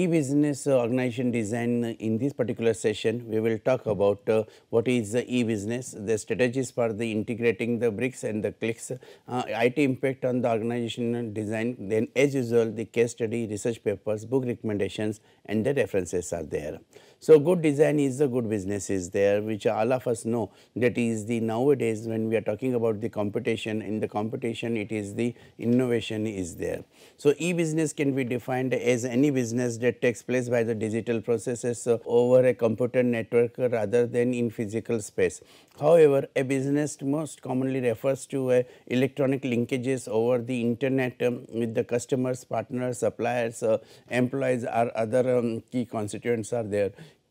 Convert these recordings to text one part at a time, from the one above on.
e-business organization design in this particular session we will talk about uh, what is the e-business, the strategies for the integrating the bricks and the clicks, uh, IT impact on the organizational design then as usual the case study, research papers, book recommendations and the references are there. So, good design is the good business is there which all of us know that is the nowadays when we are talking about the competition in the competition it is the innovation is there. So, e-business can be defined as any business that takes place by the digital processes over a computer network rather than in physical space. However, a business most commonly refers to electronic linkages over the internet um, with the customers, partners, suppliers, uh, employees or other um, key constituents are there.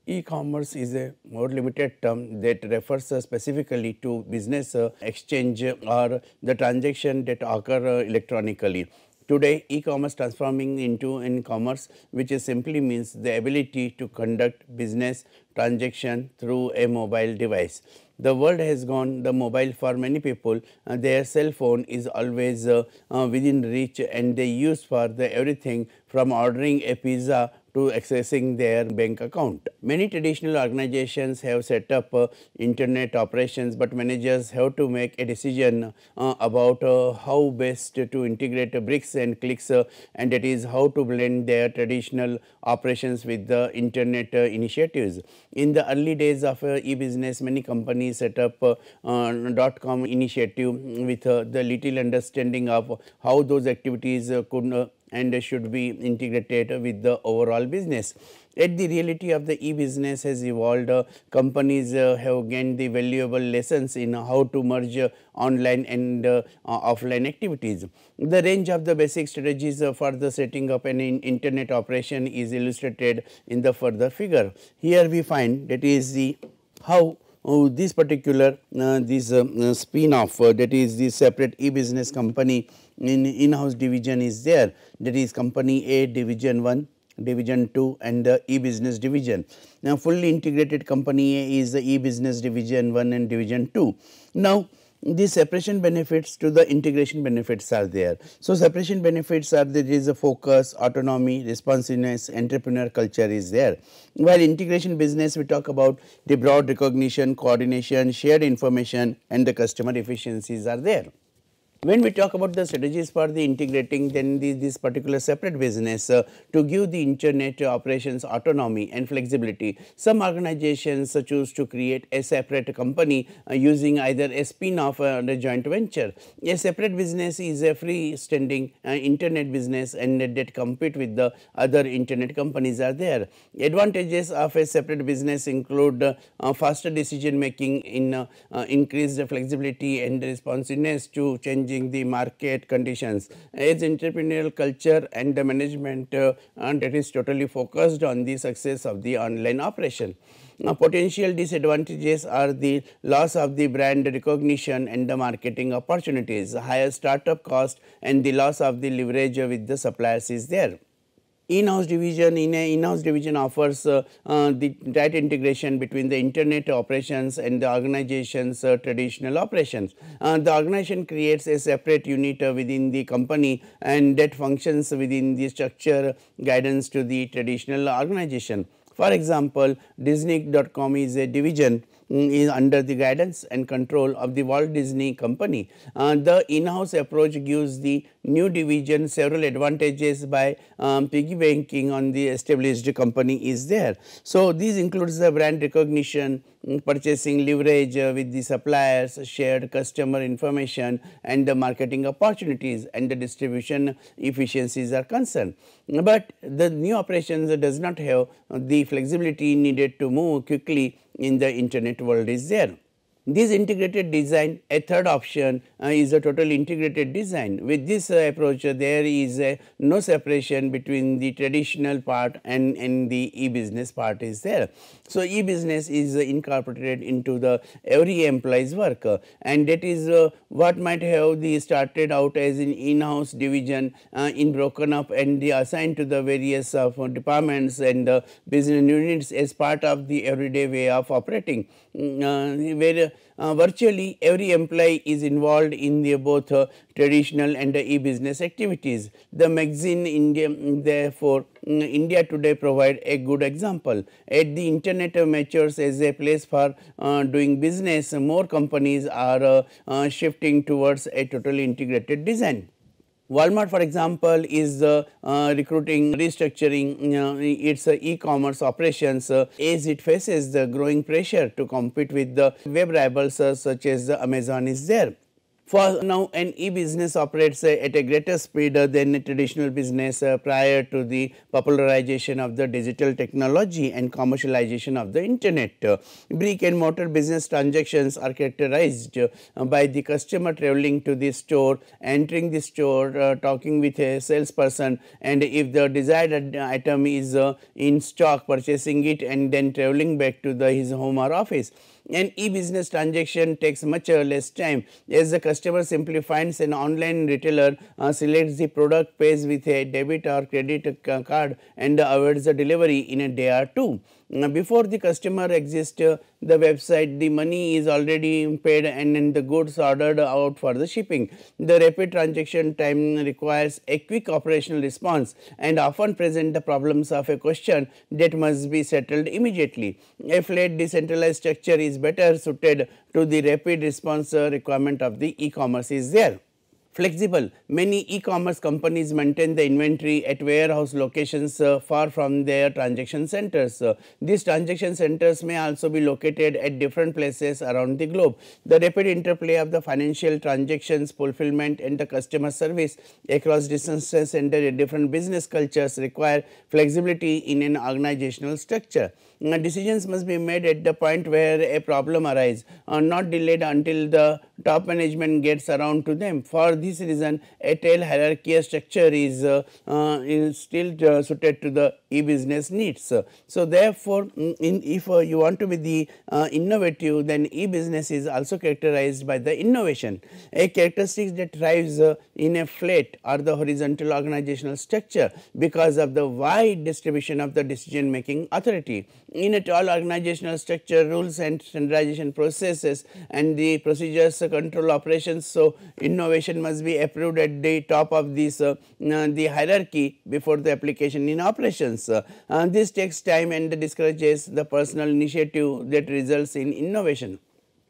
E-commerce is a more limited term that refers uh, specifically to business uh, exchange or the transaction that occur uh, electronically. Today, e-commerce transforming into m-commerce which simply means the ability to conduct business transaction through a mobile device. The world has gone the mobile for many people, uh, their cell phone is always uh, uh, within reach and they use for the everything from ordering a pizza to accessing their bank account. Many traditional organizations have set up uh, internet operations, but managers have to make a decision uh, about uh, how best to integrate bricks and clicks uh, and that is how to blend their traditional operations with the internet uh, initiatives. In the early days of uh, e-business, many companies set up dot com initiative with the little understanding of how those activities could and should be integrated with the overall business. Yet the reality of the e-business has evolved, uh, companies uh, have gained the valuable lessons in how to merge uh, online and uh, offline activities. The range of the basic strategies uh, for the setting up an in internet operation is illustrated in the further figure. Here we find that is the how uh, this particular uh, this uh, spin off that is the separate e-business company in in-house division is there that is company A division 1 division 2 and the e-business division. Now, fully integrated company A is the e-business division 1 and division 2. Now, the separation benefits to the integration benefits are there. So, separation benefits are there is a focus, autonomy, responsiveness, entrepreneur culture is there. While integration business we talk about the broad recognition, coordination, shared information and the customer efficiencies are there. When we talk about the strategies for the integrating then the, this particular separate business uh, to give the internet operations autonomy and flexibility, some organizations uh, choose to create a separate company uh, using either a spin-off or a joint venture. A separate business is a freestanding uh, internet business and that compete with the other internet companies are there. Advantages of a separate business include uh, faster decision making in uh, increased flexibility and responsiveness to change the market conditions. As entrepreneurial culture and the management uh, and that is totally focused on the success of the online operation. Now, potential disadvantages are the loss of the brand recognition and the marketing opportunities, higher startup cost and the loss of the leverage with the suppliers is there in-house division in a in-house division offers uh, uh, the tight integration between the internet operations and the organization's uh, traditional operations. Uh, the organization creates a separate unit uh, within the company and that functions within the structure guidance to the traditional organization. For example, Disney.com is a division Mm, is under the guidance and control of the Walt Disney Company. Uh, the in-house approach gives the new division several advantages by um, piggybacking on the established company is there. So, these includes the brand recognition, mm, purchasing leverage uh, with the suppliers, shared customer information and the marketing opportunities and the distribution efficiencies are concerned. But the new operations does not have the flexibility needed to move quickly in the internet world is there. This integrated design, a third option uh, is a total integrated design. With this uh, approach, uh, there is no separation between the traditional part and, and the e-business part is there. So, e-business is incorporated into the every employee's work and that is what might have the started out as an in-house division in broken up and the assigned to the various departments and the business units as part of the everyday way of operating. Mm, where uh, virtually every employee is involved in the both uh, traditional and e-business activities. The magazine India therefore mm, India today provide a good example. At the internet matures as a place for uh, doing business, more companies are uh, uh, shifting towards a totally integrated design. Walmart for example is uh, uh, recruiting restructuring uh, its e-commerce operations as it faces the growing pressure to compete with the web rivals such as the Amazon is there. For now an e-business operates uh, at a greater speed uh, than a traditional business uh, prior to the popularization of the digital technology and commercialization of the internet. brick and mortar business transactions are characterized by the customer traveling to the store, entering the store, talking with a salesperson and if the desired item is in stock purchasing it and then traveling back to the his home or office. An e-business transaction takes much less time as the customer simply finds an online retailer, uh, selects the product, pays with a debit or credit card and awaits the delivery in a day or two. Before the customer exists uh, the website the money is already paid and then the goods ordered out for the shipping. The rapid transaction time requires a quick operational response and often present the problems of a question that must be settled immediately. A flat decentralized structure is better suited to the rapid response uh, requirement of the e-commerce is there flexible. Many e-commerce companies maintain the inventory at warehouse locations uh, far from their transaction centers. Uh, these transaction centers may also be located at different places around the globe. The rapid interplay of the financial transactions, fulfillment and the customer service across distances and different business cultures require flexibility in an organizational structure. Decisions must be made at the point where a problem arises, uh, not delayed until the top management gets around to them. For this reason, a tail hierarchy structure is, uh, uh, is still uh, suited to the e-business needs. So, therefore, mm, in, if uh, you want to be the uh, innovative, then e-business is also characterized by the innovation. A characteristic that thrives uh, in a flat or the horizontal organizational structure because of the wide distribution of the decision making authority. In a tall organizational structure, rules and standardization processes and the procedures control operations. So, innovation must be approved at the top of this the hierarchy before the application in operations. Uh, this takes time and discourages the personal initiative that results in innovation.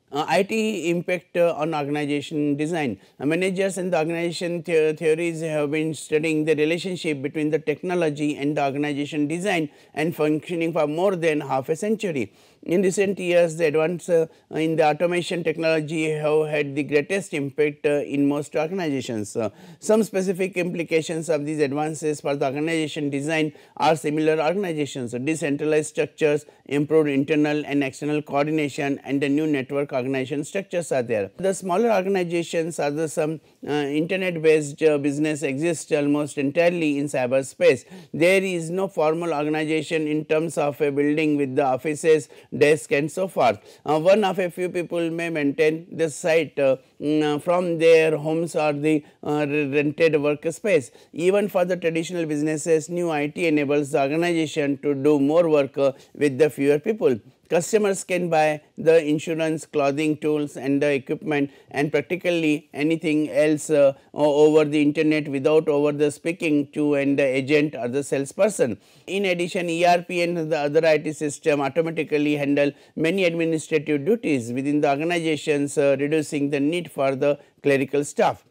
Uh, IT impact uh, on organization design. Uh, managers and the organization the theories have been studying the relationship between the technology and the organization design and functioning for more than half a century. In recent years, the advance uh, in the automation technology have had the greatest impact uh, in most organizations. Uh, some specific implications of these advances for the organization design are similar organizations, decentralized structures, improved internal and external coordination and the new network organization structures are there. The smaller organizations are the some uh, internet based uh, business exists almost entirely in cyberspace. There is no formal organization in terms of a building with the offices desk and so forth. Uh, one of a few people may maintain the site uh, mm, uh from their homes or the uh, rented workspace. Even for the traditional businesses, new IT enables the organization to do more work uh, with the fewer people. Customers can buy the insurance, clothing tools and the equipment and practically anything else uh, over the internet without over the speaking to and the agent or the salesperson. In addition, ERP and the other IT system automatically handle many administrative duties within the organizations uh, reducing the need for the clerical staff.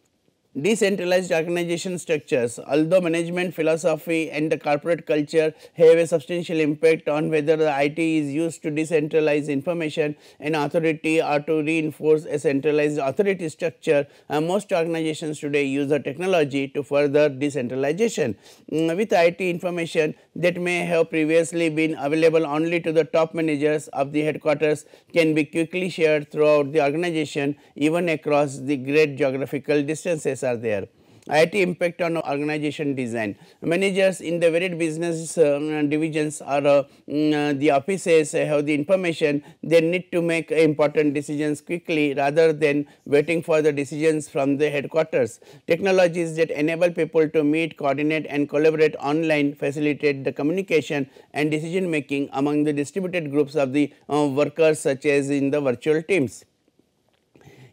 Decentralized organization structures, although management philosophy and the corporate culture have a substantial impact on whether the IT is used to decentralize information and authority or to reinforce a centralized authority structure, uh, most organizations today use the technology to further decentralization. Mm, with IT information that may have previously been available only to the top managers of the headquarters can be quickly shared throughout the organization even across the great geographical distances are there. IT impact on organization design. Managers in the varied business uh, divisions or uh, mm, uh, the offices have the information they need to make important decisions quickly rather than waiting for the decisions from the headquarters. Technologies that enable people to meet, coordinate and collaborate online facilitate the communication and decision making among the distributed groups of the uh, workers such as in the virtual teams.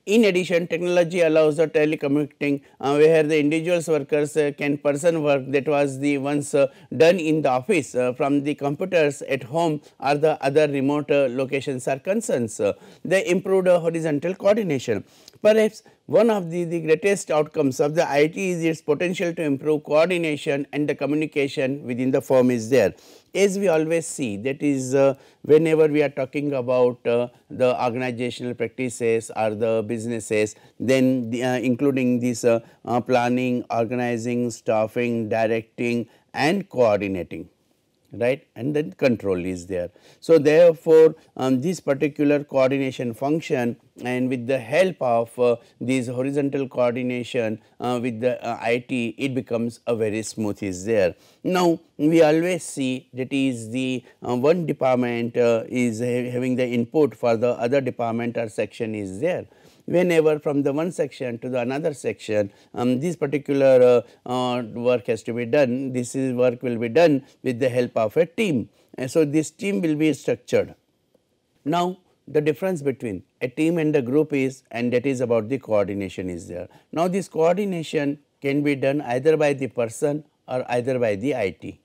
In addition, technology allows the telecommuting uh, where the individuals workers uh, can person work that was the once uh, done in the office uh, from the computers at home or the other remote uh, locations are concerns. they improved horizontal coordination. Perhaps one of the, the greatest outcomes of the IT is its potential to improve coordination and the communication within the firm is there. As we always see that is uh, whenever we are talking about uh, the organizational practices or the businesses then the, uh, including this uh, uh, planning, organizing, staffing, directing and coordinating right and then control is there. So, therefore, um, this particular coordination function and with the help of uh, this horizontal coordination uh, with the uh, IT it becomes a very smooth is there. Now, we always see that is the uh, one department uh, is having the input for the other department or section is there. Whenever from the one section to the another section um, this particular uh, uh, work has to be done this is work will be done with the help of a team. And so this team will be structured. Now the difference between a team and a group is and that is about the coordination is there. Now this coordination can be done either by the person or either by the IT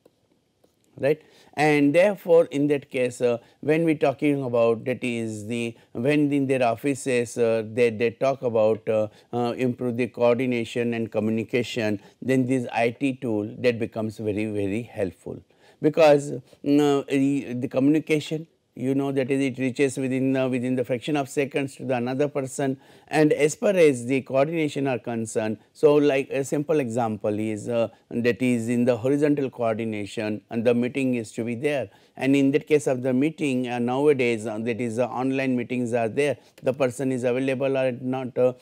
right? And therefore, in that case uh, when we talking about that is the when in their offices uh, they, they talk about uh, uh improve the coordination and communication then this IT tool that becomes very very helpful. Because uh, the communication you know that is it reaches within uh, within the fraction of seconds to the another person. And as far as the coordination are concerned so like a simple example is uh, that is in the horizontal coordination and the meeting is to be there and in that case of the meeting uh, nowadays uh, that is uh, online meetings are there the person is available or not uh,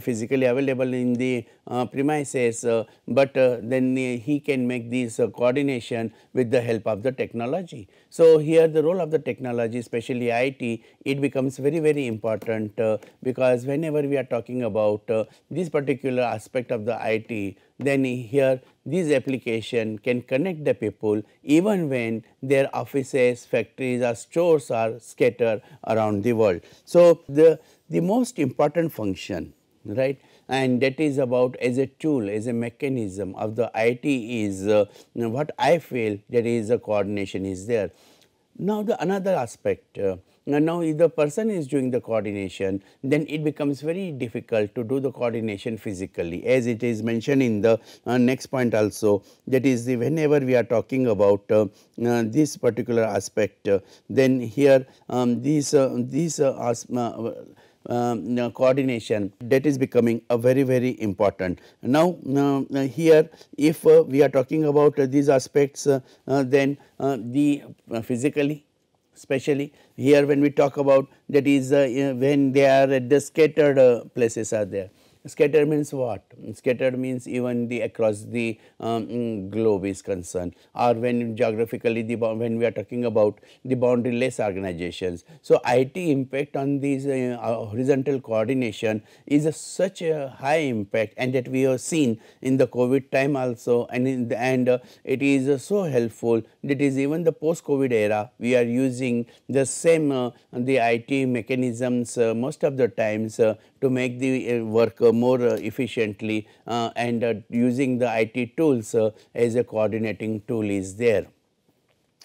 physically available in the uh, premises, uh, but then he can make this coordination with the help of the technology. So, here the role of the technology especially IT it becomes very very important because whenever we are talking about this particular aspect of the IT then here this application can connect the people even when their offices, factories or stores are scattered around the world. So, the, the most important function right and that is about as a tool as a mechanism of the IT is uh, what I feel that is a coordination is there. Now, the another aspect uh, now, if the person is doing the coordination, then it becomes very difficult to do the coordination physically as it is mentioned in the uh, next point also that is the whenever we are talking about uh, uh, this particular aspect, uh, then here um, these, uh, these uh, um, coordination that is becoming a very very important. Now, uh, here if uh, we are talking about uh, these aspects then the physically especially here when we talk about that is uh, when they are at the scattered uh, places are there. Scattered means what? Scattered means even the across the um, mm, globe is concerned or when geographically the when we are talking about the boundaryless organizations. So, IT impact on these uh, uh, horizontal coordination is a, such a high impact and that we have seen in the COVID time also and in the, and uh, it is uh, so helpful that is even the post COVID era we are using the same uh, the IT mechanisms uh, most of the times to make the work more efficiently and using the IT tools as a coordinating tool is there.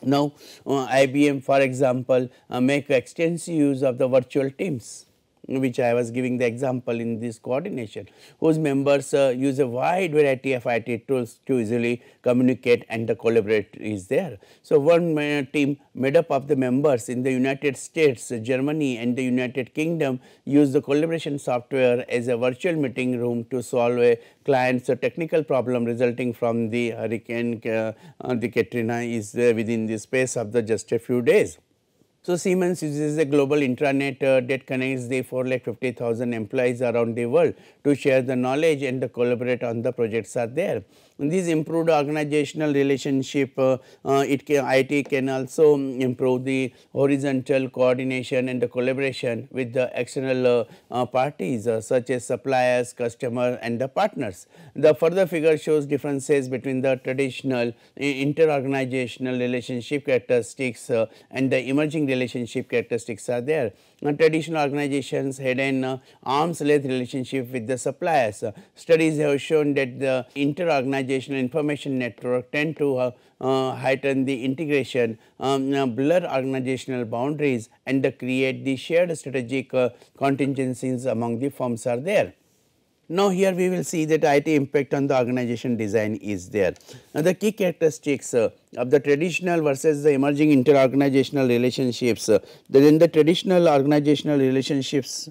Now, uh, IBM for example, uh, make extensive use of the virtual teams which I was giving the example in this coordination, whose members uh, use a wide variety of IT tools to easily communicate and the collaborate is there. So, one uh, team made up of the members in the United States, Germany and the United Kingdom use the collaboration software as a virtual meeting room to solve a client's technical problem resulting from the hurricane uh, the Katrina is within the space of the just a few days. So, Siemens uses a global intranet uh, that connects the 4,50,000 employees around the world to share the knowledge and to collaborate on the projects are there. This improved organizational relationship, uh, uh, it can, IT can also improve the horizontal coordination and the collaboration with the external uh, uh parties uh, such as suppliers, customers and the partners. The further figure shows differences between the traditional inter-organizational relationship characteristics and the emerging relationship characteristics are there. Uh, traditional organizations had an uh, arm's length relationship with the suppliers. Uh, studies have shown that the inter-organizational information network tend to uh, uh, heighten the integration, um, blur organizational boundaries and create the shared strategic contingencies among the firms are there. Now, here we will see that IT impact on the organization design is there. Now, the key characteristics uh, of the traditional versus the emerging inter-organizational relationships, uh, then the traditional organizational relationships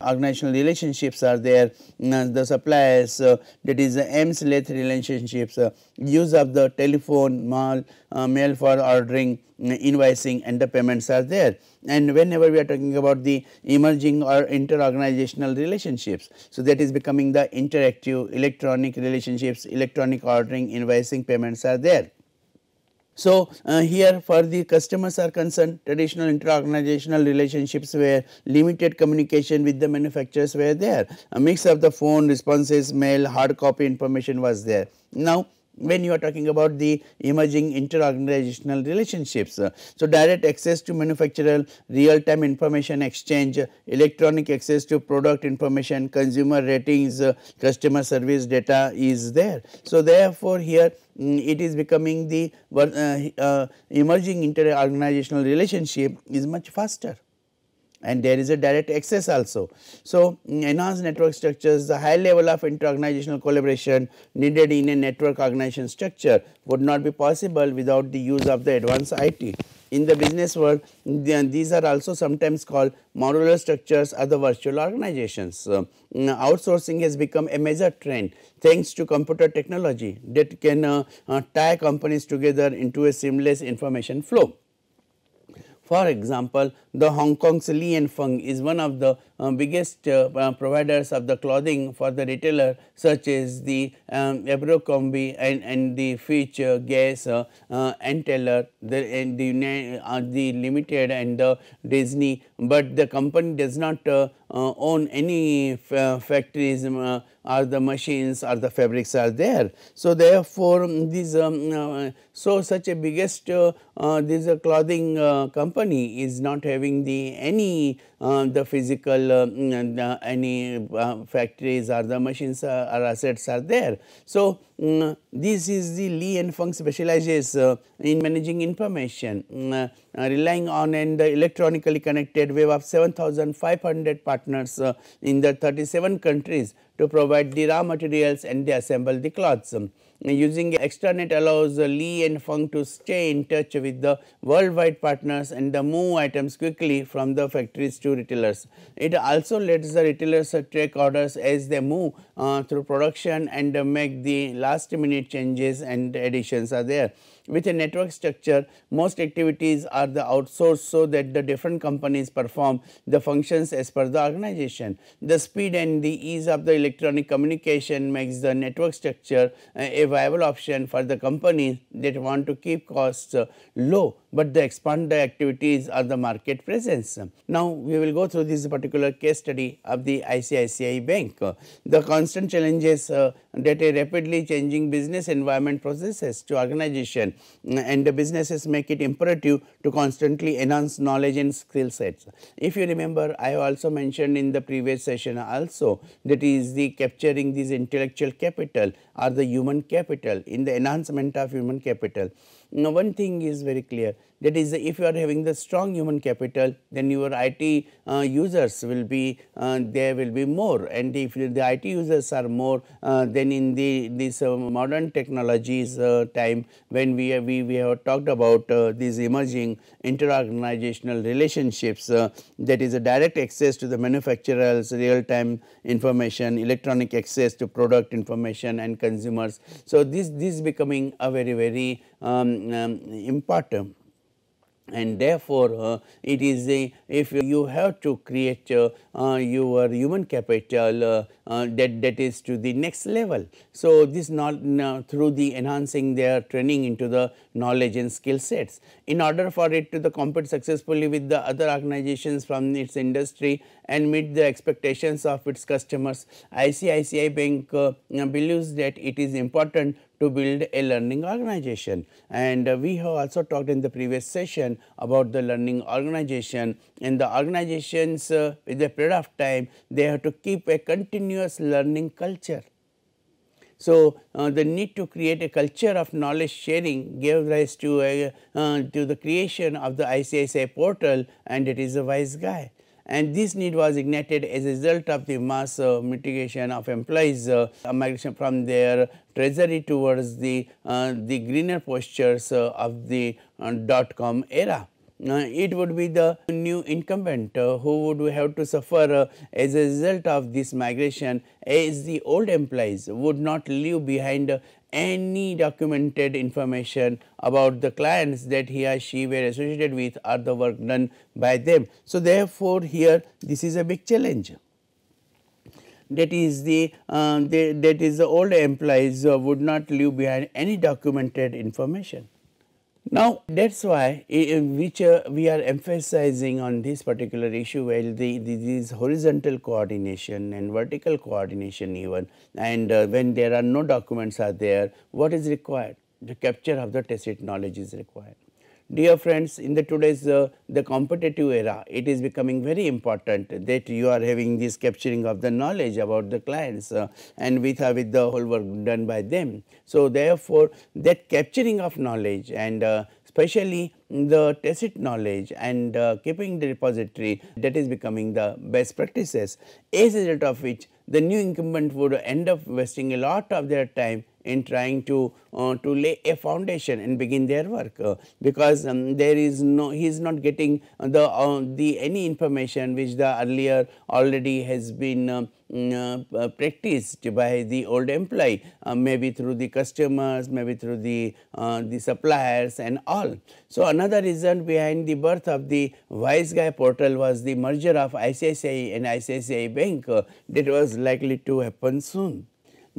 organizational relationships are there, uh, the suppliers uh, that is the arm's length relationships, uh, use of the telephone, mail, uh, mail for ordering, invoicing and the payments are there. And whenever we are talking about the emerging or inter-organizational relationships, so that is becoming the interactive electronic relationships, electronic ordering, invoicing payments are there. So, uh, here for the customers are concerned traditional inter-organizational relationships where limited communication with the manufacturers were there, a mix of the phone responses, mail, hard copy information was there. Now, when you are talking about the emerging inter-organizational relationships. So, direct access to manufacturer, real time information exchange, electronic access to product information, consumer ratings, customer service data is there. So, therefore, here mm, it is becoming the uh, uh, emerging inter-organizational relationship is much faster and there is a direct access also. So, enhanced network structures the high level of inter-organizational collaboration needed in a network organization structure would not be possible without the use of the advanced IT. In the business world these are also sometimes called modular structures or the virtual organizations. Uh, outsourcing has become a major trend thanks to computer technology that can uh, uh, tie companies together into a seamless information flow. For example, the Hong Kong's Li and Fung is one of the uh, biggest uh, uh, providers of the clothing for the retailer such as the um, Abercrombie and, and the Fitch, uh, Guess uh, uh, Ann Taylor the, and the, the Limited and the Disney, but the company does not own any factories or the machines or the fabrics are there. So, therefore, these um, so such a biggest this clothing company is not having the any the physical uh, any uh, factories or the machines uh, or assets are there. So, um, this is the Lee and Fung specializes uh, in managing information, mm, uh, relying on and electronically connected web of 7500 partners uh, in the 37 countries to provide the raw materials and they assemble the clothes. Um, Using extranet allows Li and Fung to stay in touch with the worldwide partners and move items quickly from the factories to retailers. It also lets the retailers track orders as they move uh, through production and make the last minute changes and additions are there. With a network structure, most activities are the outsourced so that the different companies perform the functions as per the organization. The speed and the ease of the electronic communication makes the network structure uh, a viable option for the companies that want to keep costs uh, low but the expand activities or the market presence. Now, we will go through this particular case study of the ICICI Bank. The constant challenges uh, that a rapidly changing business environment processes to organization and the businesses make it imperative to constantly enhance knowledge and skill sets. If you remember, I also mentioned in the previous session also that is the capturing this intellectual capital or the human capital in the enhancement of human capital. Now, one thing is very clear that is if you are having the strong human capital then your IT uh, users will be uh, there will be more and if the IT users are more uh, then in the this uh, modern technologies uh, time when we have, we, we have talked about uh, these emerging interorganizational relationships that is a direct access to the manufacturers real time information electronic access to product information and consumers. So, this this becoming a very very um, um, important and therefore, uh, it is a if you have to create uh, uh, your human capital uh, uh, that that is to the next level. So, this not through the enhancing their training into the knowledge and skill sets. In order for it to the compete successfully with the other organizations from its industry and meet the expectations of its customers, ICICI Bank uh, believes that it is important to build a learning organization. And uh, we have also talked in the previous session about the learning organization and the organizations uh, with a period of time they have to keep a continuous learning culture. So, uh, the need to create a culture of knowledge sharing gave rise to a, uh, to the creation of the ICICI portal and it is a WiseGuy and this need was ignited as a result of the mass uh, mitigation of employees uh, migration from their treasury towards the uh, the greener postures uh, of the uh, dot com era. Uh, it would be the new incumbent who would have to suffer as a result of this migration as the old employees would not leave behind any documented information about the clients that he or she were associated with or the work done by them. So, therefore, here this is a big challenge that is the, uh, the that is the old employees uh, would not leave behind any documented information. Now, that is why which uh, we are emphasizing on this particular issue while the, the this horizontal coordination and vertical coordination even and uh, when there are no documents are there what is required the capture of the tacit knowledge is required. Dear friends, in the today's uh, the competitive era, it is becoming very important that you are having this capturing of the knowledge about the clients uh, and with, uh, with the whole work done by them. So, therefore, that capturing of knowledge and uh, especially the tacit knowledge and uh, keeping the repository that is becoming the best practices as a result of which the new incumbent would end up wasting a lot of their time in trying to uh, to lay a foundation and begin their work uh, because um, there is no he is not getting the uh, the any information which the earlier already has been um, mm, uh, practiced by the old employee uh, maybe through the customers maybe through the uh, the suppliers and all. So another reason behind the birth of the WiseGuy portal was the merger of ICICI and ICICI bank that was likely to happen soon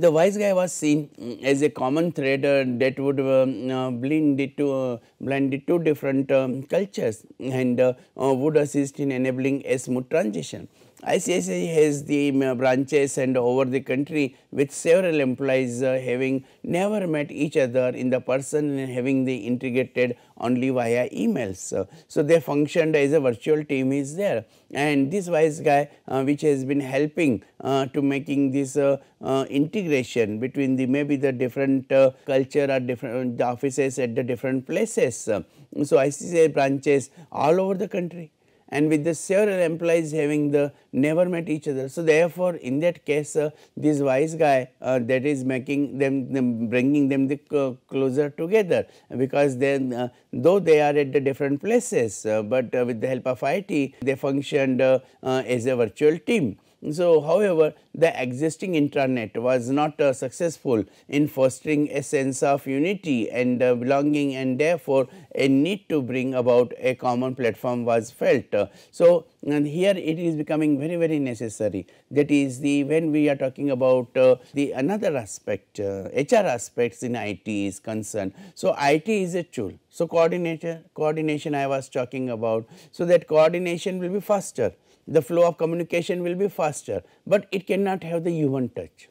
The wise guy was seen as a common thread that would uh, uh, blend it to uh, blend it two different um, cultures and would assist in enabling a smooth transition. ICICI has the branches and over the country with several employees uh, having never met each other in the person and having the integrated only via emails. Uh, so, they functioned as a virtual team is there and this WiseGuy uh, which has been helping uh, to making this uh, uh, integration between the maybe the different culture or different offices at the different places. so, ICICI branches all over the country and with the several employees having the never met each other. So, therefore, in that case uh, this WiseGuy uh, that is making them, them bringing them the uh, closer together because then uh, though they are at the different places, uh, but uh, with the help of IT they functioned as a virtual team. So, however, the existing intranet was not uh, successful in fostering a sense of unity and uh, belonging and therefore, a need to bring about a common platform was felt. so, and here it is becoming very very necessary that is the when we are talking about uh, the another aspect uh, HR aspects in IT is concerned. So, IT is a tool. So, coordinator coordination I was talking about. So, that coordination will be faster the flow of communication will be faster, but it cannot have the human touch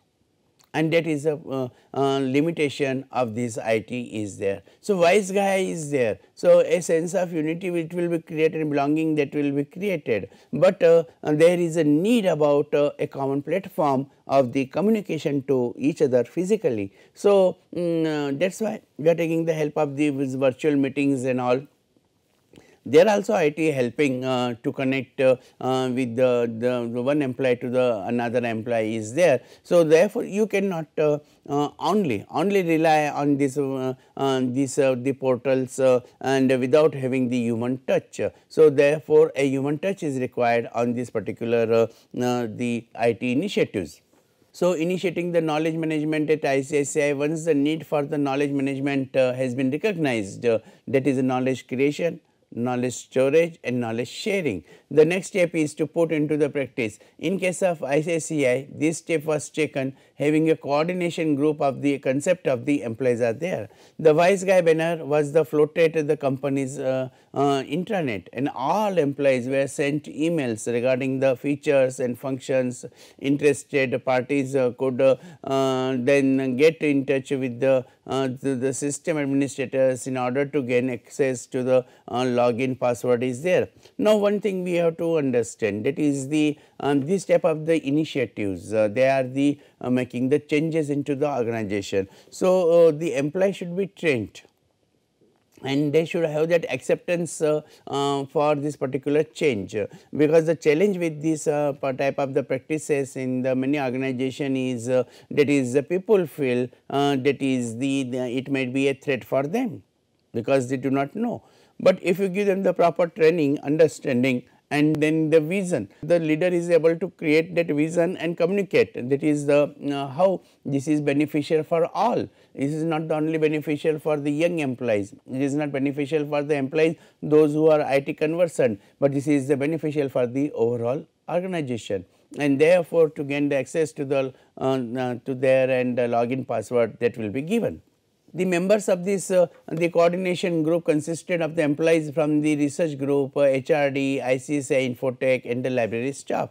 and that is a uh, uh, limitation of this IT is there. So, WiseGuy is there. So, a sense of unity which will be created belonging that will be created, but uh, there is a need about uh, a common platform of the communication to each other physically. So, um, that is why we are taking the help of these virtual meetings and all there also IT helping uh, to connect uh, uh, with the, the, one employee to the another employee is there. So, therefore, you cannot uh, uh, only only rely on this uh, these the portals and without having the human touch. So, therefore, a human touch is required on this particular the IT initiatives. So, initiating the knowledge management at ICICI once the need for the knowledge management uh, has been recognized uh, that is the knowledge creation, knowledge storage and knowledge sharing. The next step is to put into the practice. In case of ICICI, this step was taken having a coordination group of the concept of the employees are there. The WiseGuy banner was the floated the company's uh, uh, intranet and all employees were sent emails regarding the features and functions interested parties uh, could uh, uh, then get in touch with the, uh, the, the system administrators in order to gain access to the login password is there. Now, one thing we have to understand. That is the this type of the initiatives. They are the making the changes into the organization. So, the employee should be trained. And they should have that acceptance uh, uh, for this particular change. Because the challenge with this uh, type of the practices in the many organization is uh, that is the people feel uh, that is the, the, it might be a threat for them. Because they do not know. But if you give them the proper training understanding and then the vision. The leader is able to create that vision and communicate that is the uh, how this is beneficial for all. This is not only beneficial for the young employees, it is not beneficial for the employees those who are IT conversant, but this is the beneficial for the overall organization and therefore, to gain the access to the uh, uh, to their and login password that will be given. The members of this uh, the coordination group consisted of the employees from the research group, uh, HRD, ICICI, Infotech and the library staff.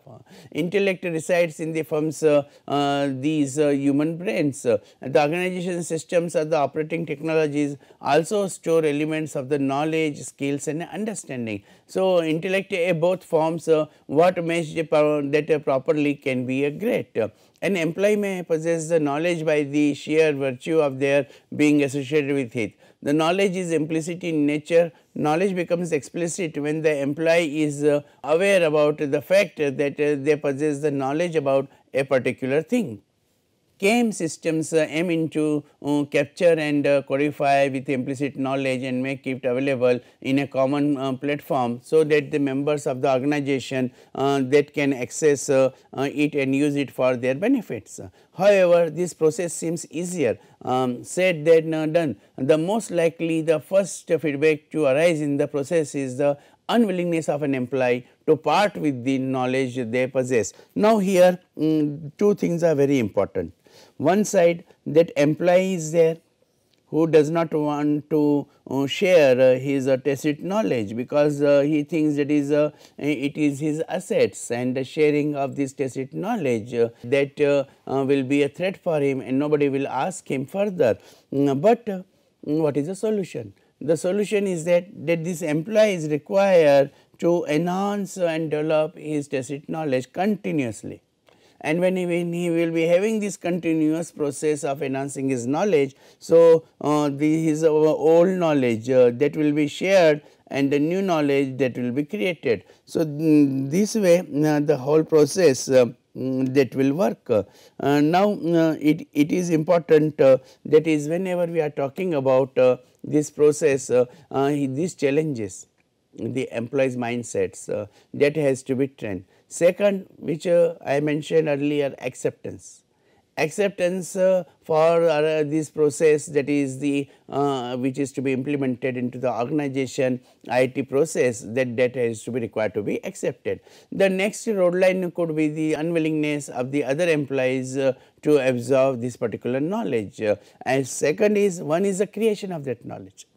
Intellect resides in the firm's uh, uh, these uh, human brains. the organization systems of the operating technologies also store elements of the knowledge, skills and understanding. So, intellect both forms what makes that properly can be a great. An employee may possess the knowledge by the sheer virtue of their being associated with it. The knowledge is implicit in nature, knowledge becomes explicit when the employee is uh, aware about the fact that uh, they possess the knowledge about a particular thing. KM systems uh, aim into uh, capture and uh, codify with implicit knowledge and make it available in a common platform. So, that the members of the organization that can access it and use it for their benefits. However, this process seems easier um, said than done. The most likely the first feedback to arise in the process is the unwillingness of an employee to part with the knowledge they possess. Now, here um, two things are very important one side that employee is there who does not want to uh, share uh, his uh, tacit knowledge because uh, he thinks that is uh, it is his assets and the sharing of this tacit knowledge uh, that will be a threat for him and nobody will ask him further. Mm, but what is the solution? The solution is that, that this employee is required to enhance and develop his tacit knowledge continuously and when he, will be having this continuous process of enhancing his knowledge. So, uh, the, his uh, old knowledge uh, that will be shared and the new knowledge that will be created. So, mm, this way uh, the whole process uh, mm, that will work. Uh, now, it, it is important that is whenever we are talking about this process, these challenges the employees mindsets that has to be trained. Second which uh, I mentioned earlier acceptance. Acceptance uh, for uh, this process that is the uh, which is to be implemented into the organization IT process that data is to be required to be accepted. The next road line could be the unwillingness of the other employees uh, to absorb this particular knowledge. And second is one is the creation of that knowledge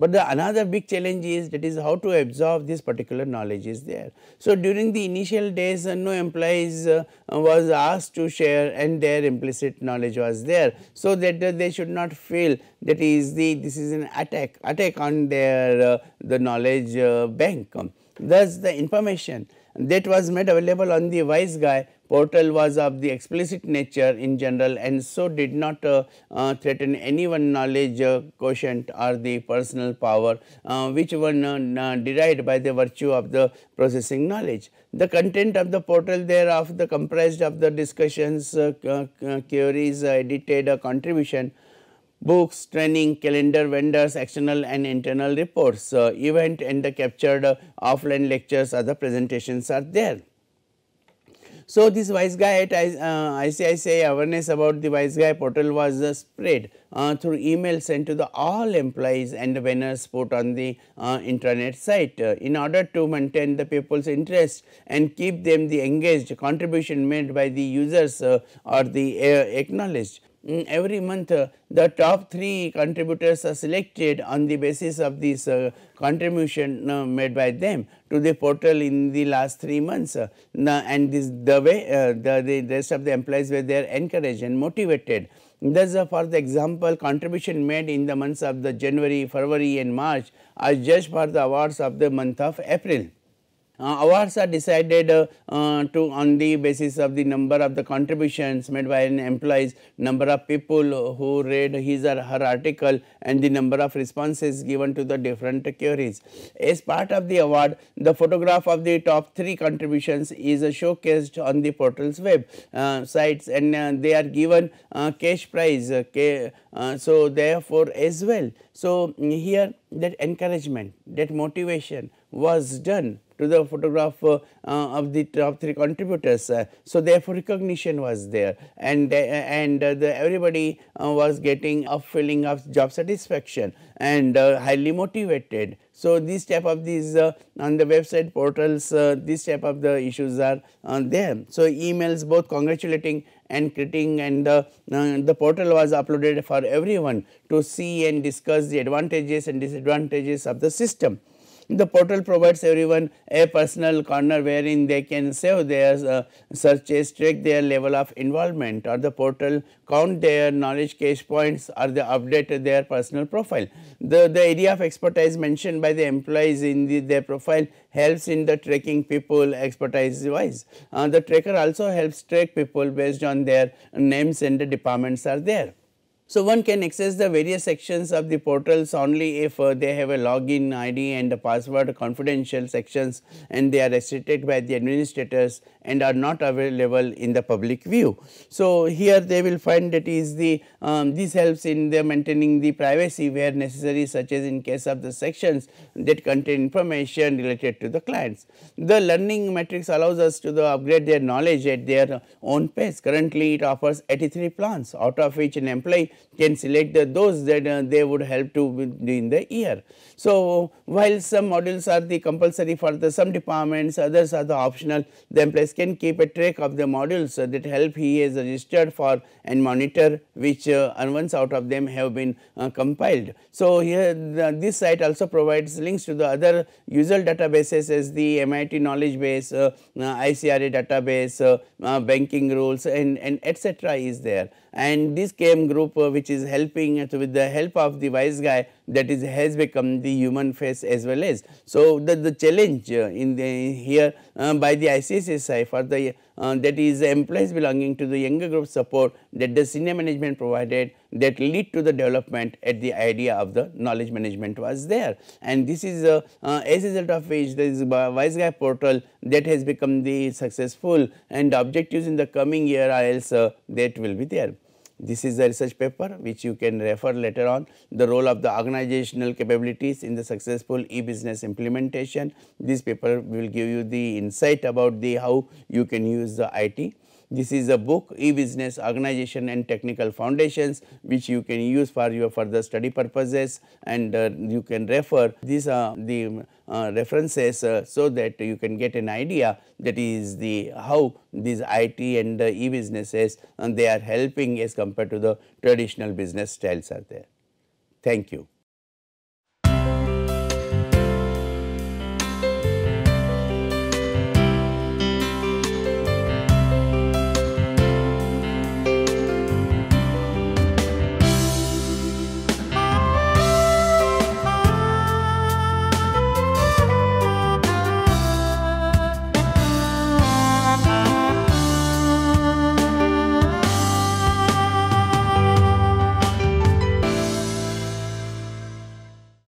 but the another big challenge is that is how to absorb this particular knowledge is there. So, during the initial days uh, no employees uh, was asked to share and their implicit knowledge was there. So, that uh, they should not feel that is the this is an attack attack on their uh, the knowledge uh, bank. Thus, the information that was made available on the WiseGuy portal was of the explicit nature in general and so did not uh, uh, threaten anyone knowledge uh, quotient or the personal power uh, which were uh, derived by the virtue of the processing knowledge. The content of the portal thereof the comprised of the discussions, uh, queries, edited contribution, books, training, calendar, vendors, external and internal reports, event and the captured offline lectures other presentations are there. So, this WiseGuy at uh, ICICI awareness about the WiseGuy portal was uh, spread uh, through email sent to the all employees and vendors put on the uh, intranet site. Uh, in order to maintain the people's interest and keep them the engaged contribution made by the users uh, or the acknowledged. Every month uh, the top 3 contributors are selected on the basis of this uh, contribution uh, made by them to the portal in the last 3 months uh, and this the way uh, the, the rest of the employees were there encouraged and motivated. Thus, uh, for the example contribution made in the months of the January, February and March are judged for the awards of the month of April. Uh, awards are decided uh, uh, to on the basis of the number of the contributions made by an employees, number of people who read his or her article and the number of responses given to the different queries. As part of the award, the photograph of the top 3 contributions is showcased on the portal's web sites and they are given cash prize. so, therefore, as well. So, here that encouragement, that motivation was done to the photograph uh, uh, of the top three contributors. Uh, so, therefore, recognition was there and, and the everybody was getting a feeling of job satisfaction and highly motivated. So, this type of these uh, on the website portals uh, this type of the issues are uh, there. So, emails both congratulating and critiquing and the portal was uploaded for everyone to see and discuss the advantages and disadvantages of the system. The portal provides everyone a personal corner wherein they can save their uh, searches, track their level of involvement or the portal count their knowledge cache points or they update their personal profile. The, the area of expertise mentioned by the employees in the, their profile helps in the tracking people expertise wise. Uh, the tracker also helps track people based on their names and the departments are there. So, one can access the various sections of the portals only if uh, they have a login ID and a password confidential sections and they are restricted by the administrators and are not available in the public view. So, here they will find that is the um, this helps in the maintaining the privacy where necessary such as in case of the sections that contain information related to the clients. The learning matrix allows us to the upgrade their knowledge at their own pace. Currently, it offers 83 plans out of which an employee can select the, those that uh, they would help to in the year. So, while some modules are the compulsory for the some departments, others are the optional, the employees can keep a track of the modules uh, that help he is registered for and monitor which uh, ones out of them have been uh, compiled. So, here the, this site also provides links to the other usual databases as the MIT knowledge base, uh, uh ICRA database, banking rules and, and etc. is there and this KM group uh, which is helping with the help of the WiseGuy that is has become the human face as well as. So, the, the challenge uh, in the here uh, by the ICICI for the that is employees belonging to the younger group support that the senior management provided that lead to the development at the idea of the knowledge management was there. And this is uh, uh, as a result of which there is a WiseGuy portal that has become the successful and objectives in the coming year are else uh, that will be there. This is a research paper which you can refer later on the role of the organizational capabilities in the successful e-business implementation. This paper will give you the insight about the how you can use the IT this is a book e-business organization and technical foundations which you can use for your further study purposes and uh, you can refer these are the uh, references uh, so that you can get an idea that is the how these IT and e-businesses and they are helping as compared to the traditional business styles are there. Thank you.